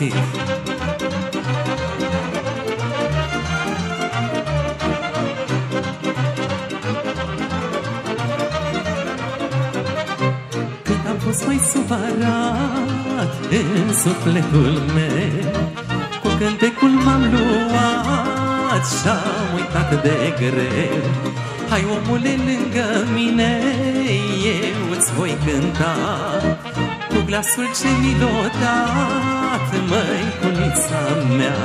inclusiv. Când am fost mai supărat în sufletul meu Cu cântecul m-am luat și-am uitat de greu Hai omule lângă mine, eu îți voi cânta Cu glasul ce mi l-o dat, măi, cunița mea.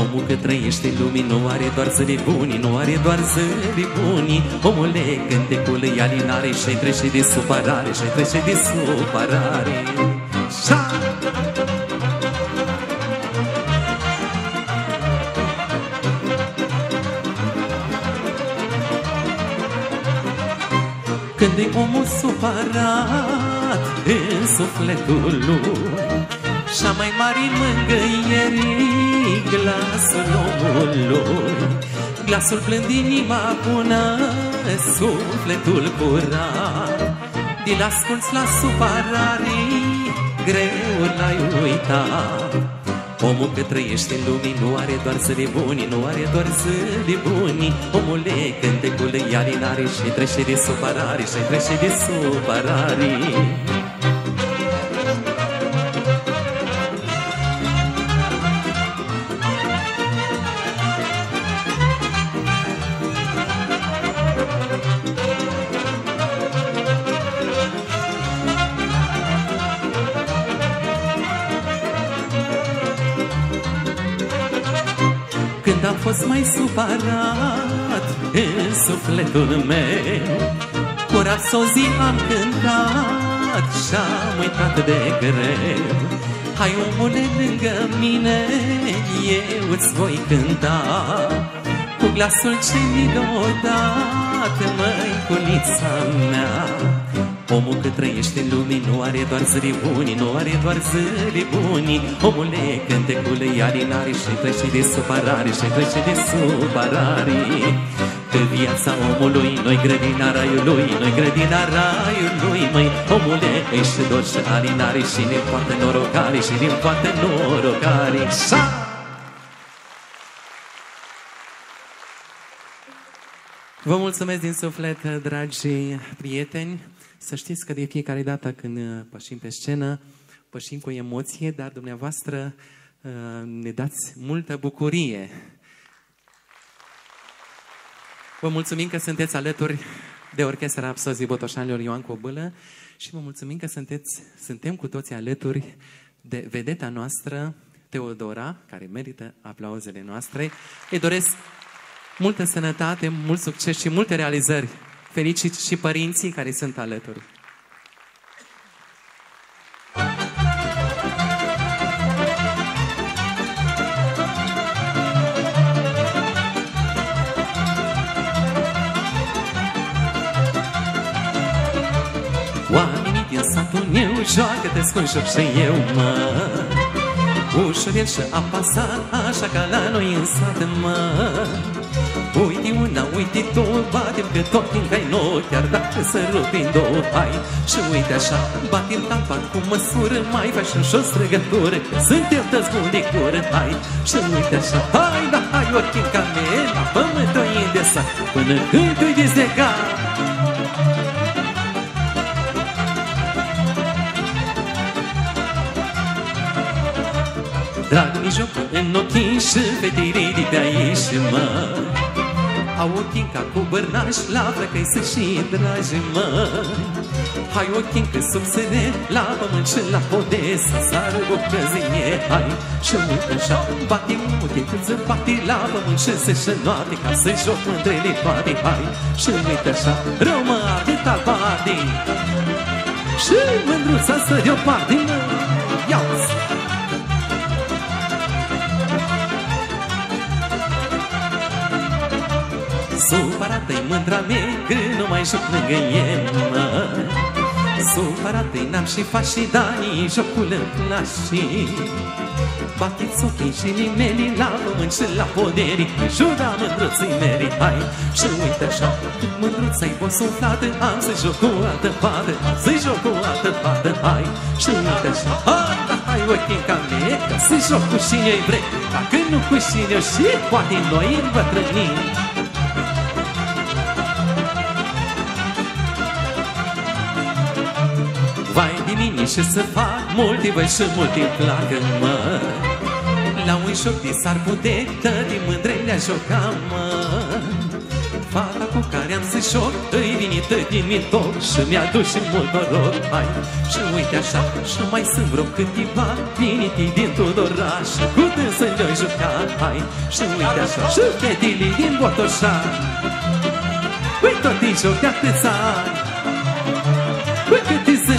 Omul că trăiește în lumii nu are doar zări buni, nu are doar zări buni. Omule, cântecul e alinare și-ai trece de supărare, și-ai trece de supărare. Șa! Când e omul supărat în sufletul lui. Și-a mai mare mângâieri glasul omului. Glasul plând inima bună, sufletul curat. Din asculți la supărare, greu l-ai uitat. Omul că trăiește în lumii nu are doar zile buni, nu are doar zile buni. Omule, cântecul e alinare și trece de supărare, și trece de supărare Când am fost mai supărat în sufletul meu. Cu rapsozii am cântat și-am uitat de greu. Hai omule lângă mine, eu îți voi cânta. Cu glasul ce mi l-o dat, măi, culița mea Omul cât trăiește în lumii nu are doar zări buni, nu are doar zări buni Omule, cântecul e alinare și trece de supărare, și trece de supărare Că viața omului, noi grădina raiului, noi grădina raiului, măi Omule, ești dor și alinare și din poate norocare, și din poate norocare Sa! Vă mulțumesc din suflet, dragi prieteni. Să știți că de fiecare dată când uh, pășim pe scenă, pășim cu emoție, dar dumneavoastră uh, ne dați multă bucurie. Vă mulțumim că sunteți alături de Orchestra Rapsozii Botoșanilor Ioan Cobâlă și vă mulțumim că sunteți, suntem cu toții alături de vedeta noastră, Teodora, care merită aplauzele noastre. Îi doresc multă sănătate, mult succes și multe realizări. Felicit și părinții care sunt alături. Oamenii din satul meu joacă-te scunșor și eu mă Ușurel și apasat, așa ca la noi în sat mă Uite una, uite două, batem că tot timp ai nou Chiar dacă să rupi în două, hai. Și uite așa, batem tampat cu măsură Mai faci și o străgătură Că suntem toți buni de cură, hai. Și uite așa, hai, da, hai, ochii ca mine La pământ o indesa Până când tu-i dezlegat Drag mi joc în ochii și fetirii de aici, mă Au ochii ca cu bărnaș la flăcăi să și dragi, mă. Hai ochii că sub sene la pământ și la pode Să sară bucăzie, hai. Și uite așa, bate muche când se bate la pământ Și se șănoate ca să joc mândrele toate, hai. Și uite așa, rău mă atât al bate Și mândruța să deoparte, mă. Ia-ți! Supărată-i mândra mea Că nu mai joc lângă el, mă. Supărată-i n-am și faci și dani Jocul îmi place Bateți ochii și limeli La pământ și la poderi. Jura mândruței meri Hai și uite așa Cât mândruța-i posuflată Am să joc cu altă fată Am să joc cu altă fată Hai și uite așa. Hai, da, hai ochii ca mine Că să joc cu cine vrei Dacă nu cu cine și poate noi îmbătrânim Vai de mine și să fac Multe voi și multe placă mă. La un șoc de s-ar putea Tăti mândre le-a joca mă. Fata cu care am să joc Îi vine din mintor Și mi-a dus și mult noroc Hai, și uite așa Și mai sunt vreo câteva Viniti din Tudoraș Cu dânsă le-o juca. Hai, și uite așa Și fetile din Botoșan Uite tot din joc de atâția ani. Păi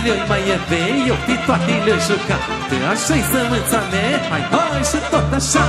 câte zile mai iubei Eu pe toate le juca Că așa-i sămânța mea Hai, hai și tot așa